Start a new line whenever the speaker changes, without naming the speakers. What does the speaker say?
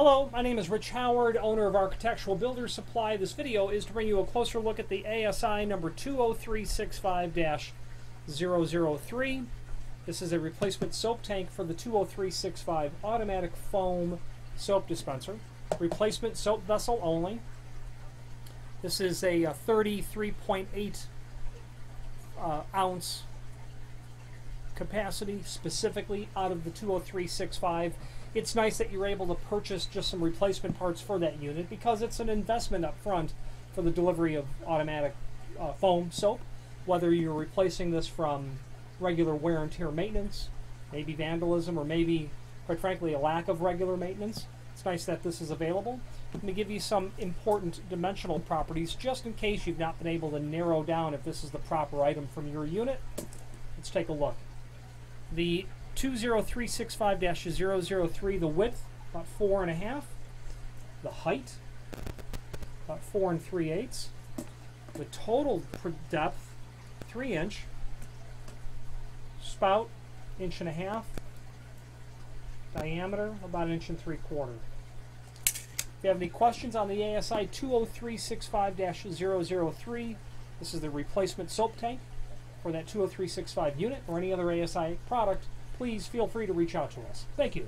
Hello, my name is Rich Howard, owner of Architectural Builder Supply. This video is to bring you a closer look at the ASI number 20365-003. This is a replacement soap tank for the 20365 automatic foam soap dispenser. Replacement soap vessel only. This is a, uh 33.8 uh, ounce capacity specifically out of the 20365. It's nice that you're able to purchase just some replacement parts for that unit because it's an investment up front for the delivery of automatic uh, foam soap. Whether you're replacing this from regular wear and tear maintenance, maybe vandalism, or maybe, quite frankly, a lack of regular maintenance, it's nice that this is available. Going to give you some important dimensional properties just in case you've not been able to narrow down if this is the proper item from your unit. Let's take a look. The 20365-003, the width, about four and a half. The height, about four and three eighths. The total depth, three inch. Spout, inch and a half. Diameter, about an inch and three quarter. If you have any questions on the ASI 20365-003, this is the replacement soap tank for that 20365 unit or any other ASI product, please feel free to reach out to us. Thank you.